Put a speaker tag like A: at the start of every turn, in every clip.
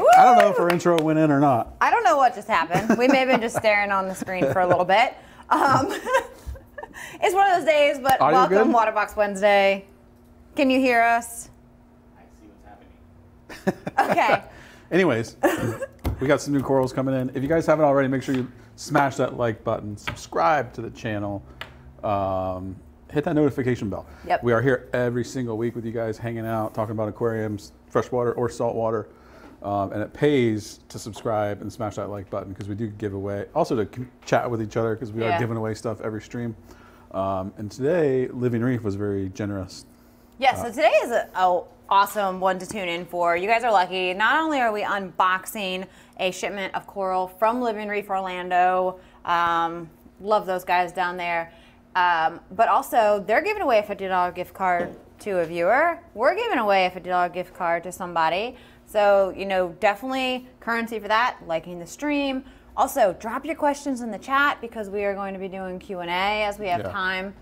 A: What's up, everybody?
B: Woo!
A: I don't know if our intro went in or not.
B: I don't know what just happened. We may have been just staring on the screen for a little bit. Um, it's one of those days, but
A: Audio
B: welcome,
A: good?
B: Waterbox Wednesday. Can you hear us?
C: I see what's happening.
B: Okay.
A: Anyways, we got some new corals coming in. If you guys haven't already, make sure you smash that like button, subscribe to the channel, um, hit that notification bell.
B: Yep.
A: We are here every single week with you guys, hanging out, talking about aquariums, freshwater or saltwater. Um, and it pays to subscribe and smash that like button because we do give away, also to chat with each other because we
B: Yeah.
A: are giving away stuff every stream. Um, and today, Living Reef was very generous.
B: Yeah, so today is a, a awesome one to tune in for. You guys are lucky. Not only are we unboxing a shipment of coral from Living Reef Orlando, um, love those guys down there, um, but also they're giving away a $50 gift card to a viewer. We're giving away a $50 gift card to somebody. So, you know, definitely currency for that, liking the stream. Also, drop your questions in the chat because we are going to be doing Q&A as we have
A: Yeah.
B: time.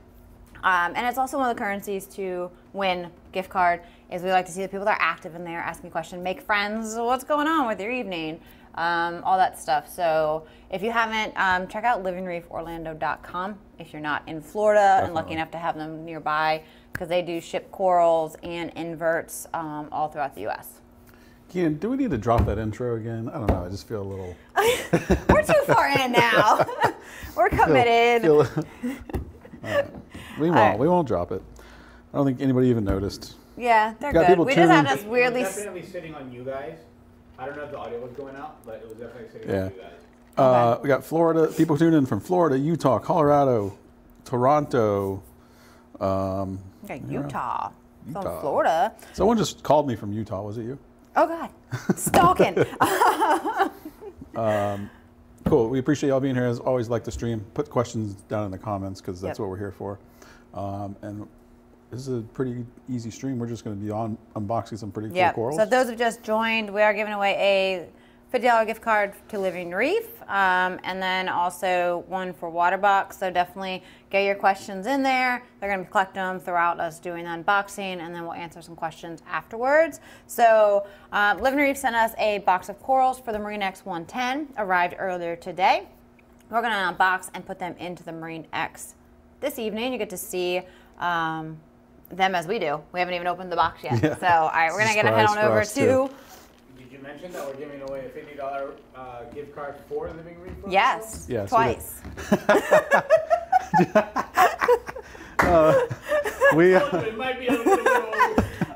B: Um, and it's also one of the currencies to win gift card is we like to see the people that are active in there asking questions, make friends, what's going on with your evening, um, all that stuff. So if you haven't, um, check out livingreeforlando.com if you're not in Florida and lucky
A: Definitely.
B: enough to have them nearby because they do ship corals and inverts um, all throughout the U.S.
A: Keenan, do we need to drop that intro again? I don't know. I just feel a little.
B: We're too far in now. We're committed.
A: feel- All right. We won't.
B: right.
A: We won't drop it. I don't think anybody even noticed.
B: yeah, they're
A: Got
B: good.
A: people
B: We just had
A: tuning-
B: us weirdly.
C: It was definitely sitting on you guys. I don't know if the audio was going out, but it was definitely sitting
A: Yeah.
C: on you guys.
A: Uh, we got Florida. People tuning in from Florida, Utah, Colorado, Toronto. Um,
B: Okay, Utah. From
A: Utah.
B: Florida.
A: someone just called me from Utah. Was it you?
B: Oh God, stalking.
A: Cool. We appreciate y'all being here. As always, like the stream. Put questions down in the comments because that's
B: Yep.
A: what we're here for. Um, and this is a pretty easy stream. We're just going to be on unboxing some pretty cool
B: yeah.
A: corals.
B: So those who just joined, we are giving away a fifty dollar gift card to Living Reef, um, and then also one for Waterbox. So definitely get your questions in there. They're going to collect them throughout us doing the unboxing, and then we'll answer some questions afterwards. So uh, Living Reef sent us a box of corals for the Marine X 110. Arrived earlier today. We're going to unbox and put them into the Marine X this evening. You get to see um, them as we do. We haven't even opened the box yet.
A: Yeah.
B: So, all right, we're going to get head on over to.
A: Too.
C: Mention that we're giving away a fifty dollar uh, gift card for Living Reef?
B: Yes,
A: Yes, we did.
B: twice.
A: we,
C: It might be a little bit low.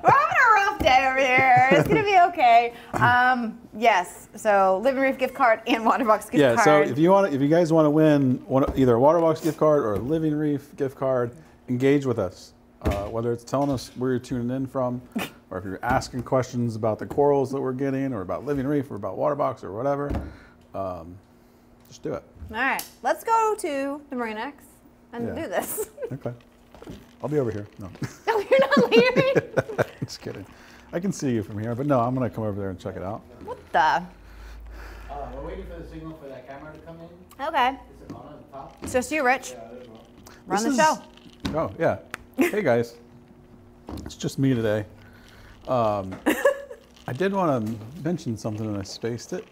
B: We're having a rough day over here. It's going to be okay. Um, yes, so Living Reef gift card and Waterbox gift
A: yeah.
B: card.
A: So if you want, if you guys want to win one, either a Waterbox gift card or a Living Reef gift card, engage with us. Uh, whether it's telling us where you're tuning in from, or if you're asking questions about the corals that we're getting, or about Living Reef, or about Waterbox, or whatever, um, just do it.
B: all right, let's go to the Marine X and
A: Yeah.
B: do this.
A: Okay. I'll be over here. No,
B: no, you're not leaving.
A: just kidding. I can see you from here, but no, I'm gonna come over there and check it out.
B: what the?
C: Uh, we're waiting for the signal for that camera to come in.
B: Okay.
C: Is it on at the top?
B: It's just you, Rich.
C: Yeah, there's one.
B: Run
A: This
B: the
A: is-
B: show.
A: Oh yeah. Hey guys, it's just me today. Um, I did want to mention something and I spaced it.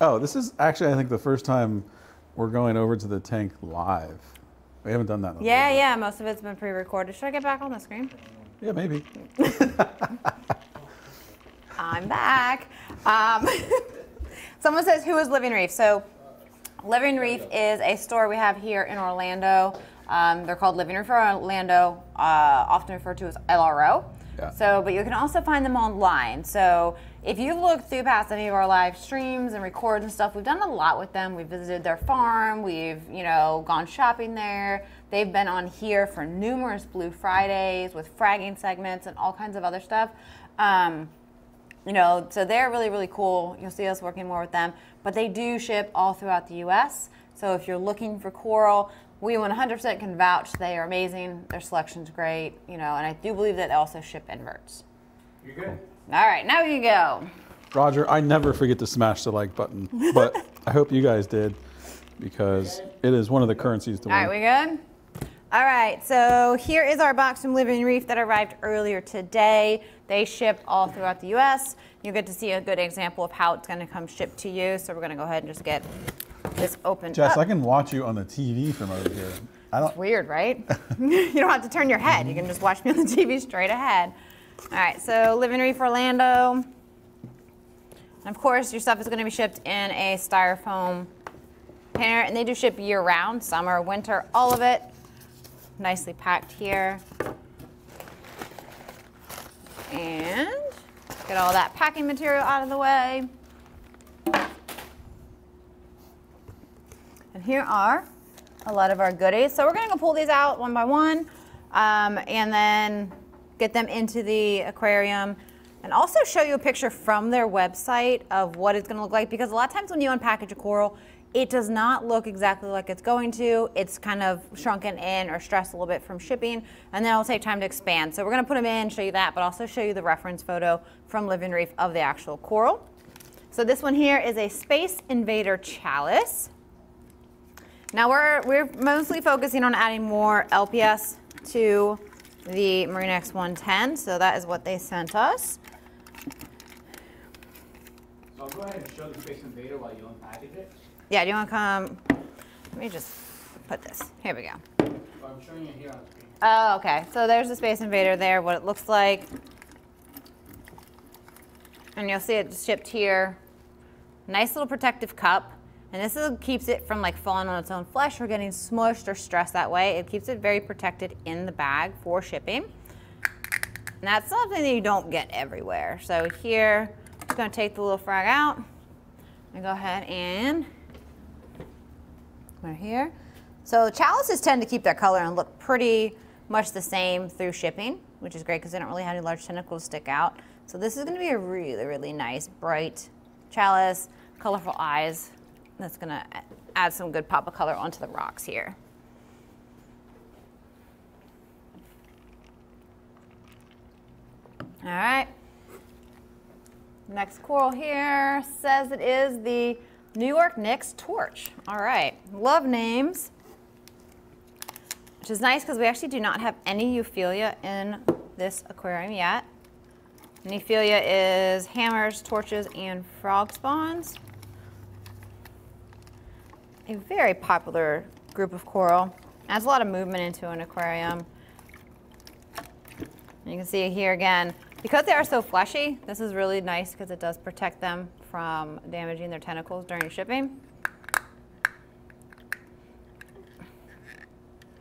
A: Oh, this is actually I think the first time we're going over to the tank live. We haven't done that. In a
B: Yeah,
A: bit.
B: yeah, most of it's been pre-recorded. Should I get back on the screen?
A: Yeah, maybe.
B: I'm back. Um, someone says, who is Living Reef? So, Living Reef is a store we have here in Orlando. Um, they're called Living Reef Orlando, uh, often referred to as LRO. So, but you can also find them online. So, if you've looked through past any of our live streams and records and stuff, we've done a lot with them. We've visited their farm. We've, you know, gone shopping there. They've been on here for numerous Blue Fridays with fragging segments and all kinds of other stuff. Um, you know, so they're really, really cool. You'll see us working more with them. But they do ship all throughout the U.S. So if you're looking for coral, we 100% can vouch they are amazing. Their selection's great, you know, and I do believe that they also ship inverts.
C: You're good.
B: All right, now we can go.
A: Roger, I never forget to smash the like button, but I hope you guys did because it is one of the currencies to
B: All
A: win.
B: right, we good? All right, so here is our box from Living Reef that arrived earlier today. They ship all throughout the U.S. You get to see a good example of how it's going to come shipped to you. So we're going to go ahead and just get this open
A: Jess,
B: up.
A: I can watch you on the TV from over here. I don't.
B: Weird, right? you don't have to turn your head. You can just watch me on the TV straight ahead. All right, so Living Reef Orlando. And of course, your stuff is going to be shipped in a styrofoam container, and they do ship year round, summer, winter, all of it. Nicely packed here. And get all that packing material out of the way. And here are a lot of our goodies. So we're gonna go pull these out one by one um, and then get them into the aquarium and also show you a picture from their website of what it's gonna look like because a lot of times when you unpackage a coral, it does not look exactly like it's going to. It's kind of shrunken in or stressed a little bit from shipping, and then it'll take time to expand. So we're gonna put them in, show you that, but also show you the reference photo from Living Reef of the actual coral. So this one here is a Space Invader chalice. Now we're, we're mostly focusing on adding more LPS to the Marine X110, so that is what they sent us.
C: So I'll go ahead and show the Space Invader while you unpackage it.
B: Yeah, do you wanna come, let me just put this, here we go.
C: So I'm showing it here on the screen.
B: Oh, okay, so there's the Space Invader there, what it looks like. And you'll see it shipped here. Nice little protective cup. And this is, keeps it from like falling on its own flesh or getting smushed or stressed that way. It keeps it very protected in the bag for shipping. And that's something that you don't get everywhere. So here, I'm just gonna take the little frag out and go ahead and right here. So chalices tend to keep their color and look pretty much the same through shipping, which is great because they don't really have any large tentacles stick out. So this is gonna be a really, really nice, bright chalice, colorful eyes. That's gonna add some good pop of color onto the rocks here. All right. Next coral here says it is the New York Knicks torch. All right, love names, which is nice because we actually do not have any Euphyllia in this aquarium yet. And Euphyllia is hammers, torches, and frog spawns. A very popular group of coral. Adds a lot of movement into an aquarium. And you can see here again, because they are so fleshy, this is really nice because it does protect them from damaging their tentacles during shipping.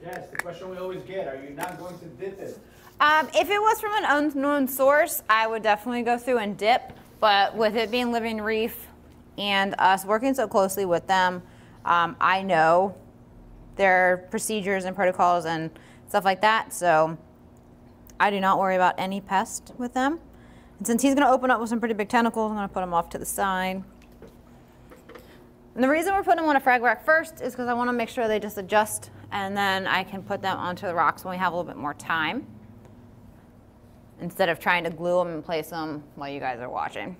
C: Yes, the question we always get, are you not going to dip it?
B: Um, if it was from an unknown source, I would definitely go through and dip. But with it being Living Reef and us working so closely with them, um, I know their procedures and protocols and stuff like that. So I do not worry about any pest with them. And since he's going to open up with some pretty big tentacles, I'm going to put him off to the side. And the reason we're putting them on a frag rack first is because I want to make sure they just adjust and then I can put them onto the rocks when we have a little bit more time instead of trying to glue them and place them while you guys are watching.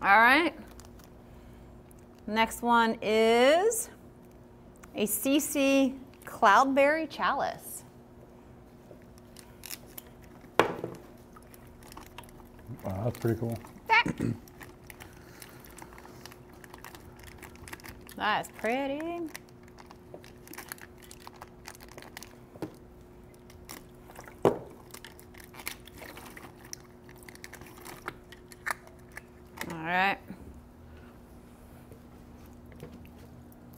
B: All right. Next one is a CC Cloudberry Chalice.
A: Wow, that's pretty cool.
B: That is pretty. All right.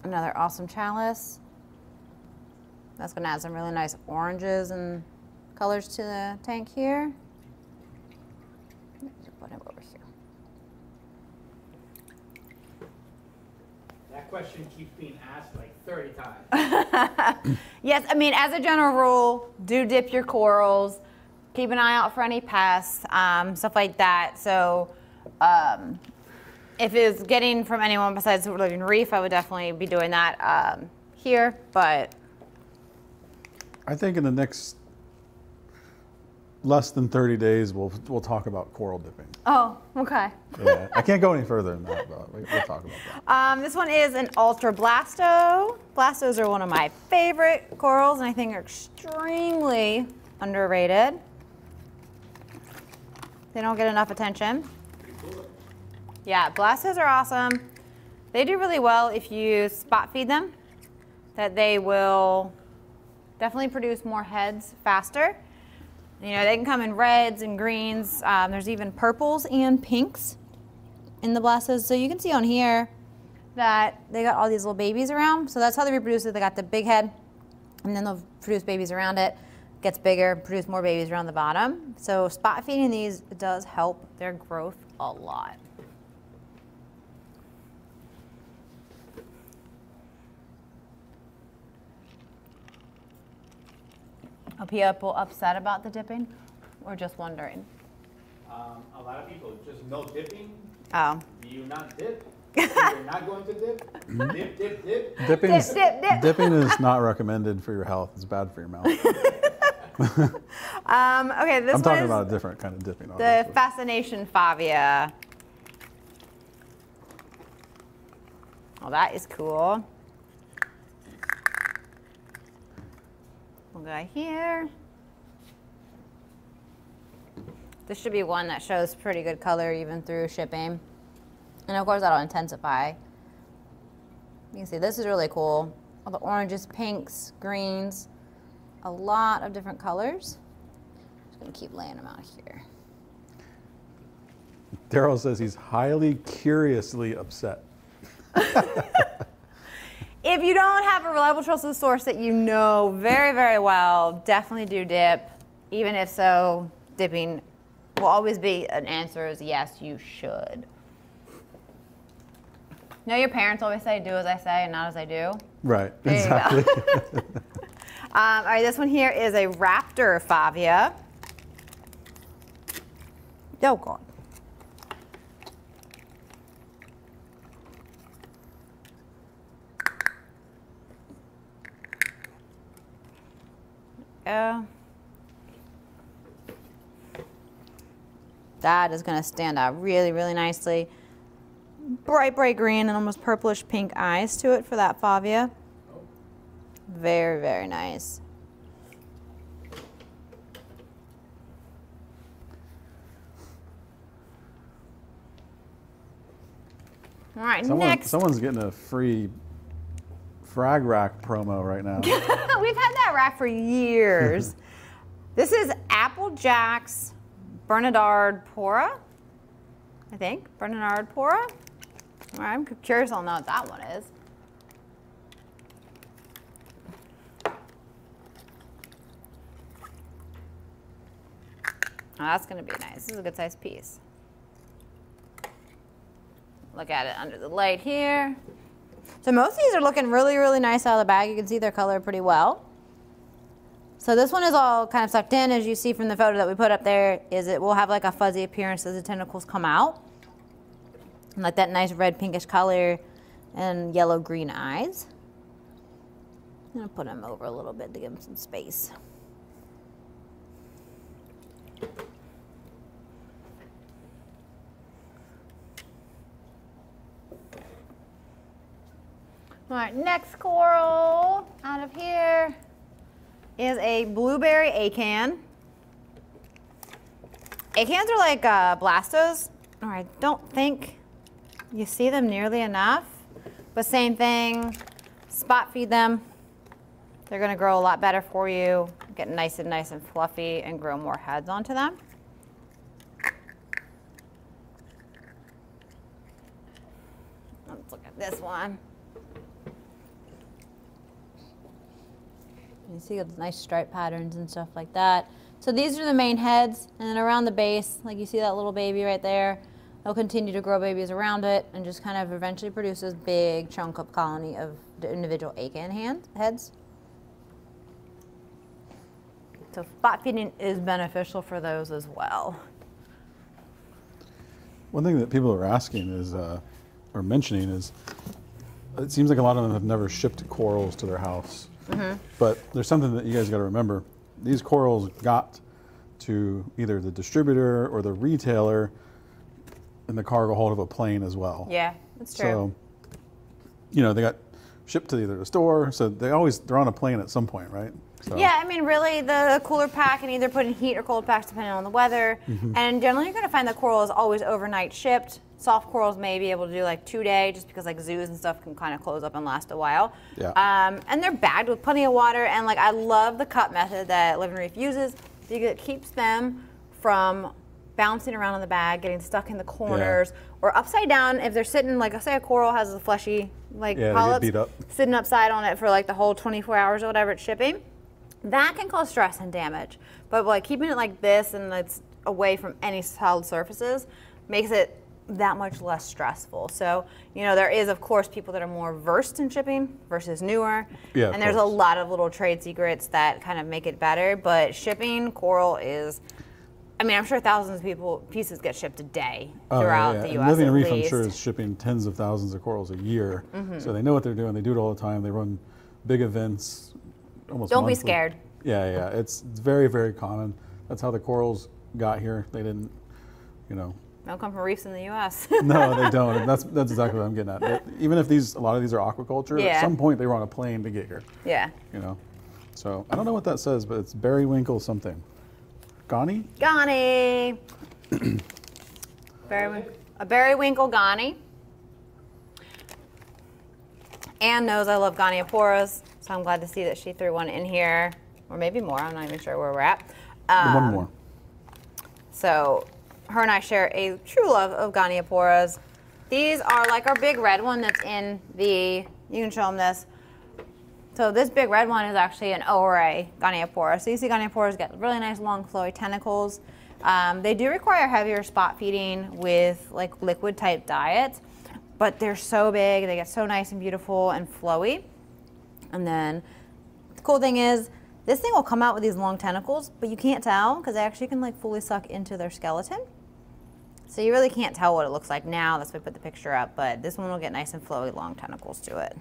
B: Another awesome chalice. That's gonna add some really nice oranges and colors to the tank here. Put him over here.
C: That question keeps being asked like 30 times.
B: Yes, I mean, as a general rule, do dip your corals. Keep an eye out for any pests, um, stuff like that. So, um, if it's getting from anyone besides Living Reef, I would definitely be doing that um, here. But
A: I think in the next less than 30 days, we'll we'll talk about coral dipping.
B: Oh, okay.
A: Yeah, I can't go any further than that, but we, we'll talk about that.
B: Um, this one is an Ultra Blasto. Blastos are one of my favorite corals, and I think are extremely underrated. They don't get enough attention. Yeah, Blastos are awesome. They do really well if you spot feed them, that they will definitely produce more heads faster. You know, they can come in reds and greens. Um, there's even purples and pinks in the Blastos. So you can see on here that they got all these little babies around. So that's how they reproduce it. They got the big head, and then they'll produce babies around it. Gets bigger, produce more babies around the bottom. So spot feeding these does help their growth a lot. Are people upset about the dipping, or just wondering?
C: Um, a lot of people just no dipping.
B: Oh.
C: Do you not dip? You're not going to dip? dip, dip, dip.
A: Dipping,
B: Dip,
A: is,
B: dip, dip.
A: dipping is not recommended for your health. It's bad for your mouth.
B: Um, okay, this
A: I'm
B: one
A: talking
B: is
A: about a different kind of dipping.
B: the
A: obviously.
B: Fascination Favia. Oh, that is cool. We'll go here. This should be one that shows pretty good color even through shipping. And of course that'll intensify. You can see this is really cool. All the oranges, pinks, greens, a lot of different colors. Just gonna keep laying them out here.
A: Daryl says he's highly curiously upset.
B: If you don't have a reliable, trusted source that you know very, very well, definitely do dip. Even if so, dipping will always be an answer is yes, you should. You know, your parents always say, do as I say and not as I do.
A: Right,
B: There
A: exactly.
B: Um, all right, this one here is a Raptor Favia. Oh, God. Go. That is going to stand out really, really nicely. Bright, bright green and almost purplish pink eyes to it for that Favia. Very, very nice. All right,
A: Someone,
B: next.
A: someone's getting a free frag rack promo right now.
B: We've had that rack for years. this is Applejack's Bernardard Pora. I think. Bernardard Pora. I'm curious I'll know what that one is. Oh, that's going to be nice. This is a good sized piece. Look at it under the light here. So most of these are looking really, really nice out of the bag. You can see their color pretty well. So this one is all kind of sucked in, as you see from the photo that we put up there, is it will have like a fuzzy appearance as the tentacles come out. And like that nice red pinkish color and yellow green eyes. I'm gonna put them over a little bit to give them some space. All right, next coral out of here is a blueberry acan. Acans are like uh, blastos, or I don't think you see them nearly enough. But same thing, spot feed them. They're gonna grow a lot better for you, get nice and nice and fluffy and grow more heads onto them. Let's look at this one. You see the nice stripe patterns and stuff like that. So these are the main heads, and then around the base, like you see that little baby right there, they'll continue to grow babies around it and just kind of eventually produce this big chunk up colony of the individual acan hand, heads. So spot feeding is beneficial for those as well.
A: One thing that people are asking is, uh, or mentioning is, it seems like a lot of them have never shipped corals to their house.
B: Mm-hmm.
A: But there's something that you guys got to remember. These corals got to either the distributor or the retailer in the cargo hold of a plane as well.
B: Yeah, that's true.
A: So, you know, they got shipped to either the store, so they always they're on a plane at some point, right? So,
B: Yeah, I mean, really, the cooler pack can either put in heat or cold packs depending on the weather.
A: Mm-hmm.
B: And generally, you're going to find the coral is always overnight shipped. Soft corals may be able to do like two day, just because like zoos and stuff can kind of close up and last a while.
A: Yeah.
B: Um, and they're bagged with plenty of water. And like, I love the cut method that Living Reef uses because it keeps them from bouncing around in the bag, getting stuck in the corners, or upside down. If they're sitting, like, say a coral has a fleshy like
A: Yeah,
B: polyps,
A: up.
B: sitting upside on it for like the whole 24 hours or whatever it's shipping that can cause stress and damage. But like keeping it like this and it's away from any solid surfaces makes it that much less stressful. So, you know, there is of course people that are more versed in shipping versus newer.
A: Yeah,
B: and there's a lot of little trade secrets that kind of make it better, but shipping coral is I mean, I'm sure thousands of people pieces get shipped a day
A: Oh, yeah,
B: throughout
A: yeah.
B: the
A: And
B: US.
A: Living
B: at
A: Reef, I'm.
B: Mm-hmm.
A: sure, is shipping tens of thousands of corals a year. So they know what they're doing. They do it all the time. They run big events almost
B: Don't be scared.
A: Yeah, yeah. It's very, very common. That's how the corals got here. They didn't, you know,
B: Don't come from reefs in the US.
A: no, they don't. And that's that's exactly what I'm getting at. That- even if these, a lot of these are aquaculture,
B: Yeah.
A: at some point they were on a plane to get here.
B: yeah.
A: You know, so I don't know what that says, but it's Berrywinkle something. Goni?
B: Goni. Berry, a Berrywinkle Goni. Anne knows I love Gonioporas, so I'm glad to see that she threw one in here, or maybe more. I'm not even sure where we're at.
A: One
B: Um,
A: more.
B: So her and I share a true love of Gonioporas. These are like our big red one that's in the, you can show them this. So this big red one is actually an ORA Goniopora. So you see Gonioporas get really nice long flowy tentacles. Um, they do require heavier spot feeding with like liquid type diets, but they're so big, they get so nice and beautiful and flowy. And then the cool thing is, this thing will come out with these long tentacles, but you can't tell because they actually can like fully suck into their skeleton. So you really can't tell what it looks like now. That's why I put the picture up. But this one will get nice and flowy long tentacles to it.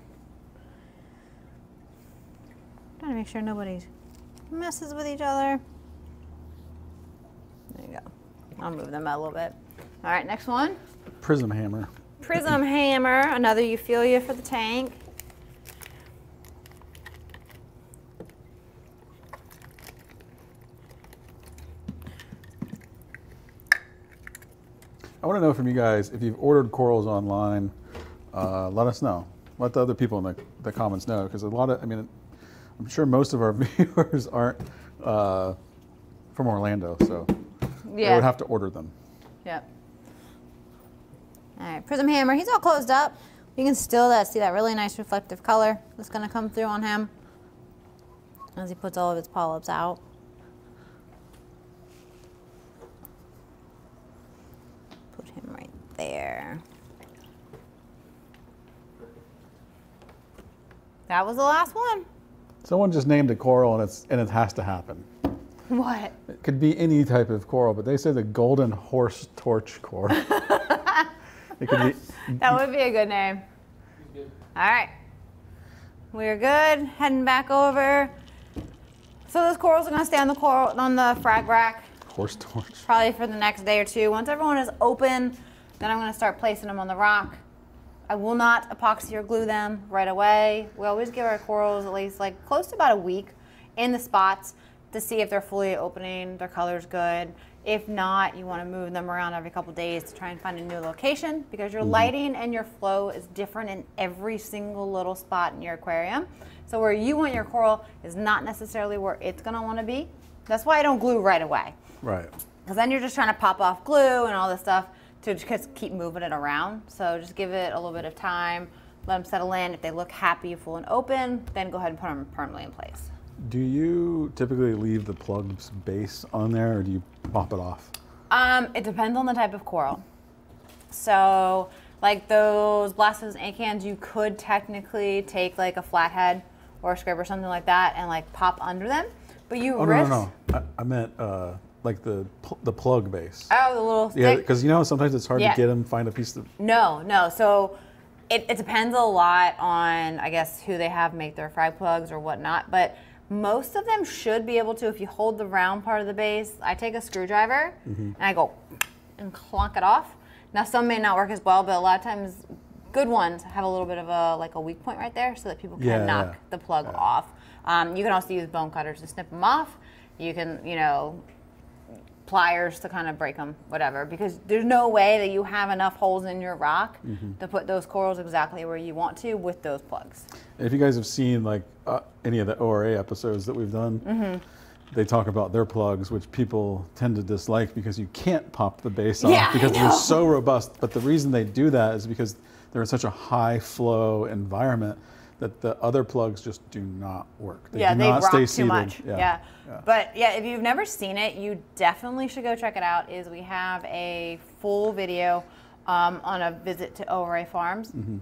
B: Trying to make sure nobody messes with each other. There you go. I'll move them out a little bit. All right, next one.
A: Prism hammer.
B: Prism hammer, another Euphyllia for the tank.
A: I want to know from you guys if you've ordered corals online. Uh, let us know. Let the other people in the, the comments know because a lot of, I mean, I'm sure most of our viewers aren't uh, from Orlando, so they would have to order them.
B: Yep. All right, Prism Hammer. He's all closed up. You can still that see that really nice reflective color that's going to come through on him as he puts all of his polyps out. Put him right there. That was the last one.
A: Someone just named a coral and it's and it has to happen.
B: What?
A: It could be any type of coral, but they say the golden horse torch coral. it could be
B: That would be a good name. All right. We're good. Heading back over. So those corals are gonna stay on the coral on the frag rack
A: horse torch.
B: probably for the next day or two. Once everyone is open, then I'm gonna start placing them on the rock. I will not epoxy or glue them right away. We always give our corals at least like close to about a week in the spots to see if they're fully opening, their color's good. If not, you want to move them around every couple days to try and find a new location because your mm-hmm. lighting and your flow is different in every single little spot in your aquarium. So where you want your coral is not necessarily where it's going to want to be. That's why I don't glue right away.
A: Right.
B: Because then you're just trying to pop off glue and all this stuff to just keep moving it around. So just give it a little bit of time, let them settle in. If they look happy, full, and open, then go ahead and put them permanently in place.
A: Do you typically leave the plug's base on there or do you pop it off?
B: Um, it depends on the type of coral. So, like those blastos and cans, you could technically take like a flathead or a scrib or something like that and like pop under them. But you
A: Oh,
B: risk.
A: no, no, no. I, I meant uh, like the pl- the plug base.
B: Oh, the little
A: yeah, because you know sometimes it's hard
B: Yeah.
A: to get them, find a piece of.
B: No, no. So it, it depends a lot on, I guess, who they have make their fry plugs or whatnot. But Most of them should be able to if you hold the round part of the base. I take a screwdriver and I go and clunk it off. Now some may not work as well, but a lot of times good ones have a little bit of a like a weak point right there so that people can
A: Yeah,
B: knock
A: yeah.
B: the plug off. Um, you can also use bone cutters to snip them off. You can, you know, pliers to kind of break them, whatever, because there's no way that you have enough holes in your rock
A: Mm-hmm.
B: to put those corals exactly where you want to with those plugs.
A: And if you guys have seen like uh, any of the ORA episodes that we've done,
B: Mm-hmm.
A: they talk about their plugs, which people tend to dislike because you can't pop the base off
B: Yeah,
A: because they're so robust. But the reason they do that is because they're in such a high flow environment that the other plugs just do not work. They
B: yeah,
A: do
B: they
A: not
B: rock
A: stay
B: too
A: seated.
B: much.
A: Yeah.
B: Yeah.
A: Yeah.
B: But yeah, if you've never seen it, you definitely should go check it out. Is we have a full video um, on a visit to ORA Farms
A: Mm-hmm.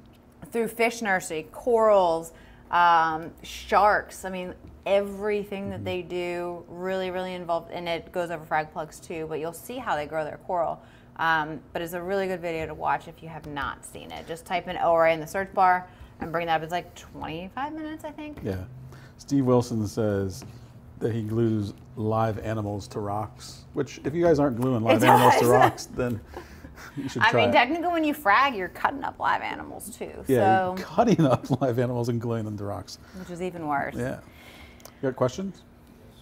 B: through fish nursery, corals, um, sharks. I mean, everything
A: Mm-hmm.
B: that they do really, really involved, and it goes over frag plugs too. But you'll see how they grow their coral. Um, but it's a really good video to watch if you have not seen it. Just type in ORA in the search bar and bring that up. It's like 25 minutes, I think.
A: Yeah. Steve Wilson says that he glues live animals to rocks, which if you guys aren't gluing live animals to rocks, then you should
B: I
A: try I
B: mean,
A: it.
B: technically, when you frag, you're cutting up live animals too.
A: Yeah,
B: so,
A: you're cutting up live animals and gluing them to rocks.
B: which is even worse.
A: Yeah. You got questions?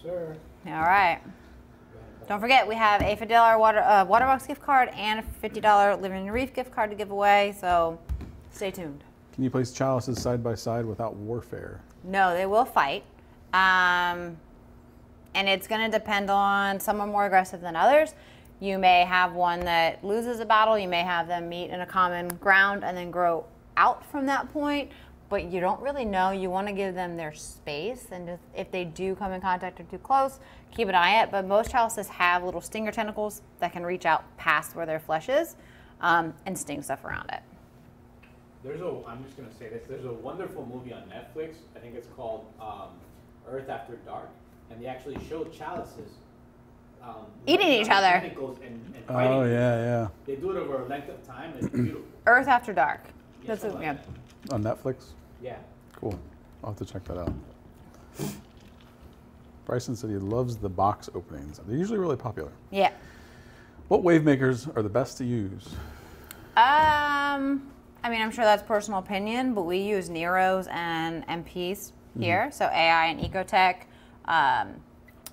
C: Sir.
B: All right. Don't forget, we have a fifty dollar water uh, Waterbox gift card and a fifty dollar Living Reef gift card to give away. So, stay tuned.
A: Can you place chalices side by side without warfare?
B: No, they will fight. Um, and it's going to depend on some are more aggressive than others. You may have one that loses a battle. You may have them meet in a common ground and then grow out from that point. But you don't really know. You want to give them their space. And if they do come in contact or too close, keep an eye out. But most chalices have little stinger tentacles that can reach out past where their flesh is um, and sting stuff around it.
C: There's a. I'm just gonna say this. There's a wonderful movie on Netflix. I think it's called um, Earth After Dark, and they actually show chalices. Um,
B: Eating each other.
C: And, and.
A: Oh yeah, yeah.
C: They do it over a length of time. It's beautiful.
B: Earth After Dark.
C: Yeah,
B: That's
C: something
B: a,
C: like
B: yeah.
A: On Netflix.
C: Yeah.
A: Cool. I'll have to check that out. Bryson said he loves the box openings. They're usually really popular.
B: Yeah.
A: What wave makers are the best to use?
B: Um, I mean, I'm sure that's personal opinion, but we use Neros and MPs here, so AI and Ecotech. Um,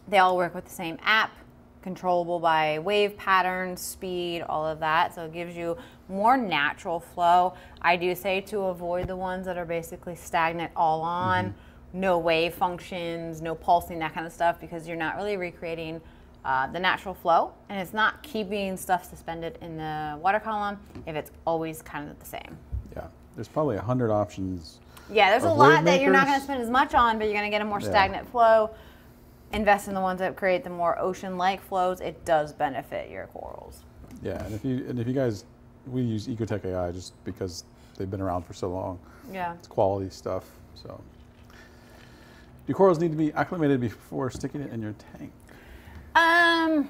B: they all work with the same app, controllable by wave patterns, speed, all of that. So it gives you more natural flow. I do say to avoid the ones that are basically stagnant all on, no wave functions, no pulsing, that kind of stuff, because you're not really recreating uh, the natural flow, and it's not keeping stuff suspended in the water column if it's always kind of the same.
A: Yeah. There's probably a hundred options.
B: Yeah, there's a lot that you're not going to spend as much on, but you're going to get a more
A: Yeah.
B: stagnant flow. Invest in the ones that create the more ocean-like flows. It does benefit your corals.
A: Yeah, and if you and if you guys, we use Ecotech AI just because they've been around for so long.
B: Yeah.
A: It's quality stuff. So, do corals need to be acclimated before sticking it in your tank?
B: Um,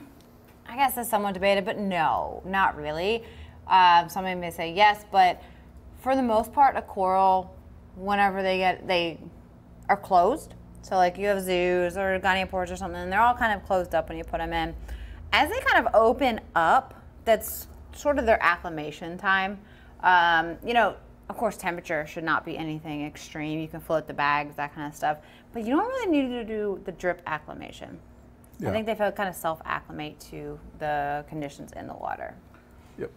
B: I guess that's somewhat debated, but no, not really. Um, somebody may say yes, but for the most part, a coral, whenever they get they are closed. So like you have zoos or goniopores or something, and they're all kind of closed up when you put them in. As they kind of open up, that's sort of their acclimation time. Um, you know, of course, temperature should not be anything extreme. You can float the bags, that kind of stuff, but you don't really need to do the drip acclimation. I think they feel kind of self acclimate to the conditions in the water.
A: Yep.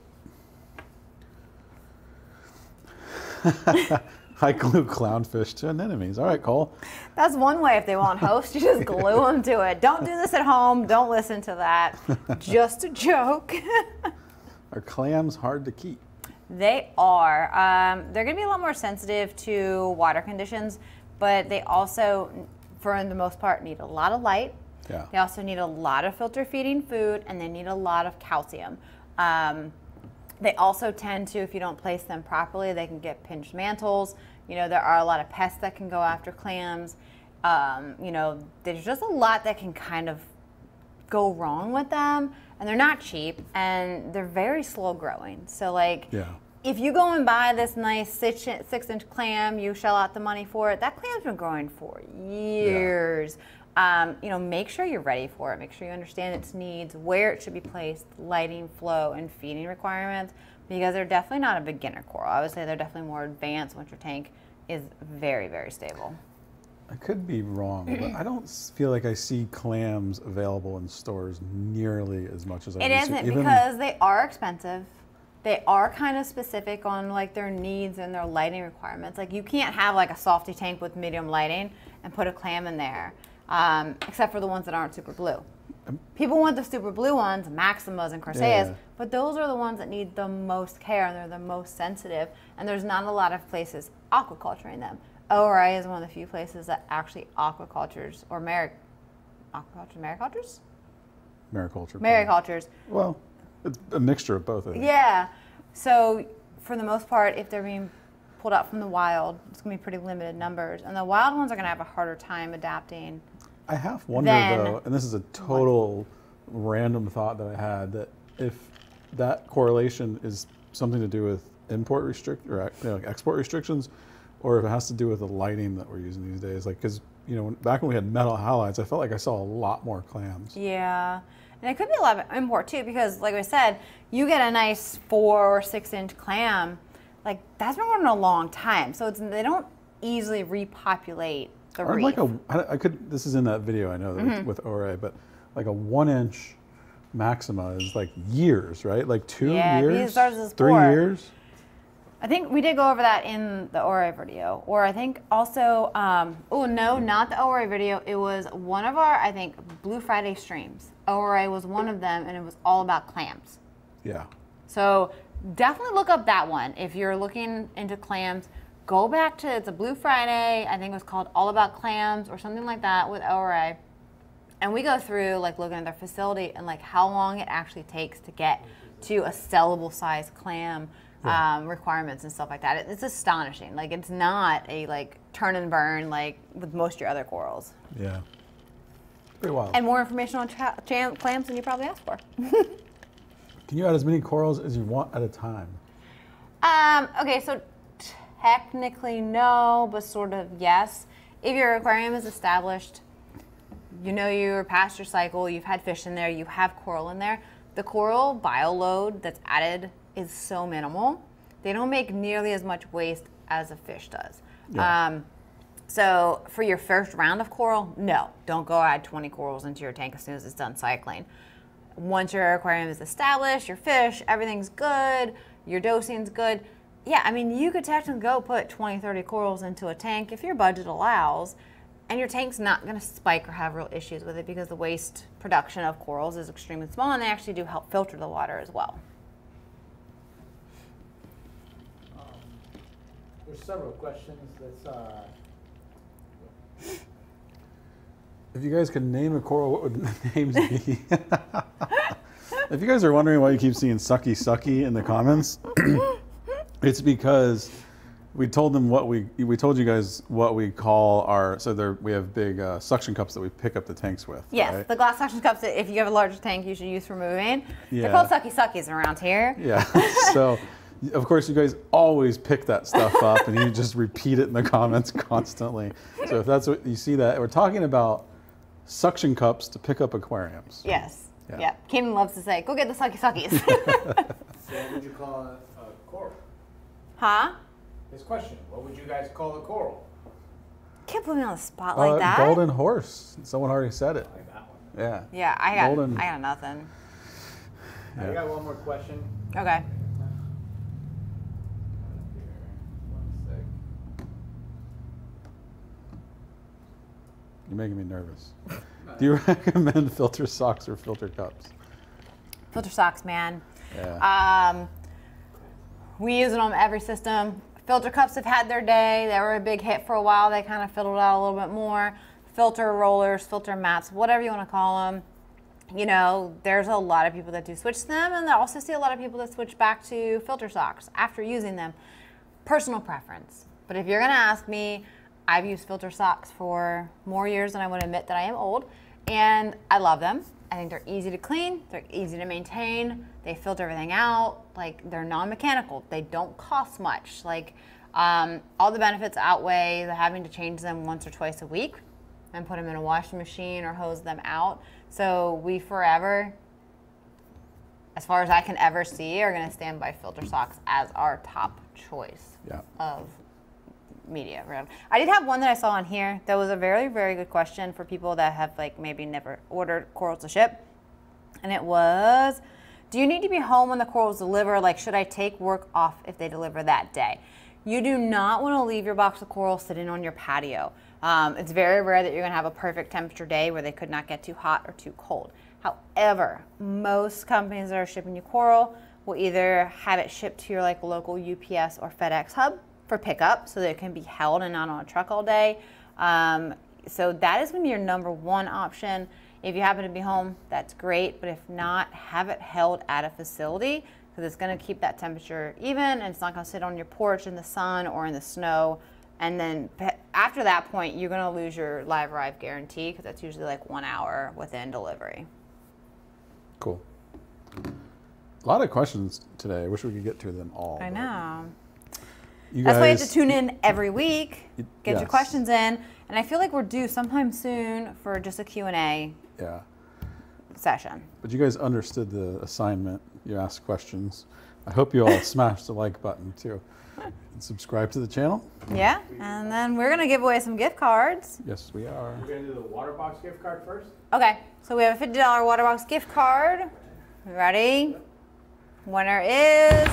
A: I glue clownfish to anemones. All right, Cole.
B: That's one way if they won't host, you just glue them to it. Don't do this at home. Don't listen to that. Just a joke.
A: Are clams hard to keep?
B: they are. Um, they're going to be a lot more sensitive to water conditions, but they also, for the most part, need a lot of light.
A: Yeah.
B: They also need a lot of filter feeding food and they need a lot of calcium. Um, they also tend to, if you don't place them properly, they can get pinched mantles. You know, there are a lot of pests that can go after clams. Um, you know, there's just a lot that can kind of go wrong with them. And they're not cheap and they're very slow growing. So, like,
A: Yeah.
B: if you go and buy this nice six, six inch clam, you shell out the money for it. That clam's been growing for years. Um, you know, make sure you're ready for it. Make sure you understand its needs, where it should be placed, lighting, flow, and feeding requirements. Because they're definitely not a beginner coral. I would say they're definitely more advanced once your tank is very, very stable.
A: I could be wrong, but I don't feel like I see clams available in stores nearly as much as I
B: It
A: used to.
B: isn't because they are expensive. They are kind of specific on like their needs and their lighting requirements. Like you can't have like a softy tank with medium lighting and put a clam in there, um, except for the ones that aren't super blue. People want the super blue ones, Maximas and Croceas,
A: Yeah.
B: but those are the ones that need the most care and they're the most sensitive. And there's not a lot of places aquaculturing them. ORA is one of the few places that actually aquacultures or mar- aquaculture, maricultures,
A: mariculture.
B: maricultures
A: Well, it's a mixture of both.
B: Yeah. So for the most part, if they're being pulled out from the wild, it's gonna be pretty limited numbers, and the wild ones are gonna have a harder time adapting.
A: I half wonder though, and this is a total random thought that I had, that if that correlation is something to do with import restrict or you know, like export restrictions, or if it has to do with the lighting that we're using these days. Like, because you know, when- back when we had metal halides, I felt like I saw a lot more clams.
B: Yeah. And it could be a lot of import too, because like I said, you get a nice four or six inch clam, like that's been growing a long time. So it's they don't easily repopulate the
A: Or
B: reef.
A: like a, I could. This is in that video I know
B: Mm-hmm.
A: with, with ORA, but like a one-inch maxima is like years, right? Like two
B: Yeah,
A: years, three
B: four.
A: years.
B: I think we did go over that in the ORA video, or I think also, um, oh no, not the ORA video. It was one of our, I think, Blue Friday streams. ORA was one of them, and it was all about clams.
A: Yeah.
B: So definitely look up that one if you're looking into clams. Go back to it's a Blue Friday. I think it was called All About Clams or something like that with ORA. And we go through like looking at their facility and like how long it actually takes to get to a sellable size clam um, requirements and stuff like that. It, it's astonishing. Like it's not a like turn and burn like with most of your other corals.
A: Yeah. Pretty wild.
B: And more information on clams than you probably asked for.
A: Can you add as many corals as you want at a time?
B: Um, okay, so technically no, but sort of yes. If your aquarium is established, you know you're past your cycle, you've had fish in there, you have coral in there, the coral bio load that's added is so minimal. They don't make nearly as much waste as a fish does.
A: Yeah.
B: Um, so for your first round of coral, no, don't go add 20 corals into your tank as soon as it's done cycling. Once your aquarium is established, your fish, everything's good, your dosing's good. Yeah, I mean, you could technically go put 20, 30 corals into a tank if your budget allows, and your tank's not going to spike or have real issues with it because the waste production of corals is extremely small and they actually do help filter the water as well.
C: Um, There's several questions that's, uh,
A: If you guys could name a coral, what would the names be? if you guys are wondering why you keep seeing sucky sucky in the comments, it's because we told them what we we told you guys what we call our so there we have big uh, suction cups that we pick up the tanks with.
B: Yes,
A: right?
B: the glass suction cups, that if you have a larger tank, you should use for moving.
A: Yeah.
B: They're called sucky suckies around here.
A: Yeah. so, of course, you guys always pick that stuff up and you just repeat it in the comments constantly. So, if that's what you see that, we're talking about suction cups to pick up aquariums.
B: Yes.
A: Yeah.
B: Yeah. Kaden loves to say, go get the sucky suckies.
C: so what would you call a, a coral?
B: Huh?
C: This question, what would you guys call a coral?
B: Can't put me on the spot like
A: Uh,
B: that.
A: Golden horse. Someone already said it.
C: I like that one.
A: Yeah.
B: Yeah, I got,
A: Golden-
B: I got nothing.
C: I got one more question.
B: Okay.
A: You're making me nervous. Do you recommend filter socks or filter cups?
B: Filter socks, man.
A: Yeah.
B: Um, we use it on every system. Filter cups have had their day. They were a big hit for a while. They kind of fiddled out a little bit more. Filter rollers, filter mats, whatever you want to call them. You know, there's a lot of people that do switch to them, and I also see a lot of people that switch back to filter socks after using them. Personal preference. But if you're going to ask me, I've used filter socks for more years than I would admit that I am old. And I love them. I think they're easy to clean, they're easy to maintain, they filter everything out, like they're non-mechanical, they don't cost much. Like um, all the benefits outweigh the having to change them once or twice a week and put them in a washing machine or hose them out. So we forever, as far as I can ever see, are going to stand by filter socks as our top choice
A: Yeah.
B: of media. around. I did have one that I saw on here that was a very, very good question for people that have like maybe never ordered corals to ship. And it was, do you need to be home when the corals deliver? Like, should I take work off if they deliver that day? You do not want to leave your box of coral sitting on your patio. Um, it's very rare that you're going to have a perfect temperature day where they could not get too hot or too cold. However, most companies that are shipping you coral will either have it shipped to your like local UPS or FedEx hub for pickup so that it can be held and not on a truck all day. Um, so that is going to be your number one option. If you happen to be home, that's great. But if not, have it held at a facility because it's going to keep that temperature even and it's not going to sit on your porch in the sun or in the snow. And then after that point, you're going to lose your live arrive guarantee because that's usually like one hour within delivery.
A: Cool. A lot of questions today. I wish we could get to them all.
B: I know.
A: You
B: That's why you have to tune in every week,
A: Y-
B: get your questions in, and I feel like we're due sometime soon for just a Q&A
A: Yeah.
B: session.
A: But you guys understood the assignment. You asked questions. I hope you all smashed the like button too. And subscribe to the channel.
B: Yeah, and then we're gonna give away some gift cards.
A: Yes, we are.
C: We're gonna do the Waterbox gift card first.
B: Okay, so we have a $50 Waterbox gift card. Ready? Winner is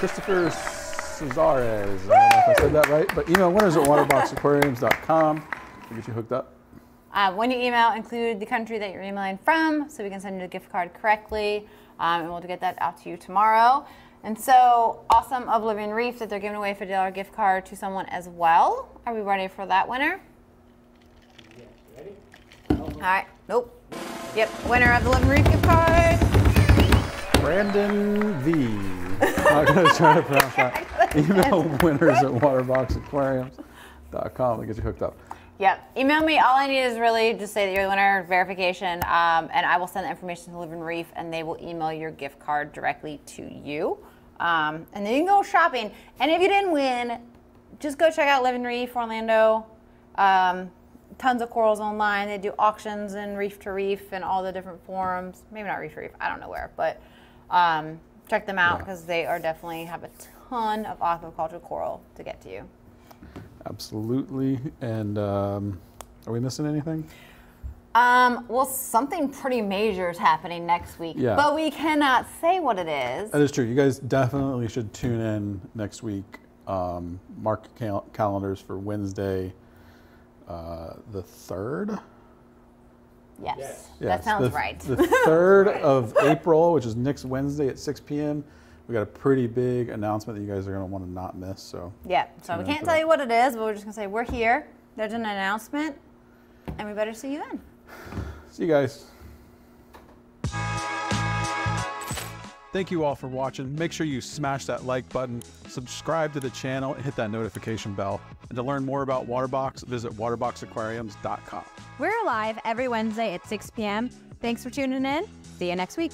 A: Christopher Cesares. I don't know if I said that right, but email winners at waterboxaquariums.com. We'll get you hooked up.
B: uh, when you email, include the country that you're emailing from, so we can send you the gift card correctly, um, and we'll get that out to you tomorrow. And so awesome of Living Reef that they're giving away a $50 gift card to someone as well. Are we ready for that winner?
C: Yeah, ready?
B: All right. Nope. Yep. Winner of the Living Reef gift card.
A: Brandon V. I'm not going to try to pronounce that. Email winners at waterboxaquariums.com. We'll get you hooked up.
B: Yep. Email me. All I need is really just say that you're the winner, verification, um, and I will send the information to Living Reef, and they will email your gift card directly to you. Um, and then you can go shopping. And if you didn't win, just go check out Living Reef Orlando. Um, tons of corals online. They do auctions and reef to reef and all the different forums. Maybe not reef to reef. I don't know where, but um, check them out
A: Yeah.
B: because they are definitely have a ton of aquaculture coral to get to you.
A: Absolutely. And um, are we missing anything?
B: Um, well, something pretty major is happening next week,
A: Yeah.
B: but we cannot say what it is.
A: That is true. You guys definitely should tune in next week. Um, mark cal- calendars for Wednesday, uh, the third.
B: Yes,
C: Yes.
B: that sounds
A: the,
B: right.
A: The third of April, which is next Wednesday at 6 p.m. We got a pretty big announcement that you guys are going to want to not miss. So
B: yeah, so we can't tell
A: that.
B: you what it is, but we're just gonna say we're here. There's an announcement, and we better see you then.
A: see you guys.
D: Thank you all for watching. Make sure you smash that like button, subscribe to the channel, and hit that notification bell. And to learn more about Waterbox, visit waterboxaquariums.com.
E: We're live every Wednesday at 6 p.m. Thanks for tuning in. See you next week.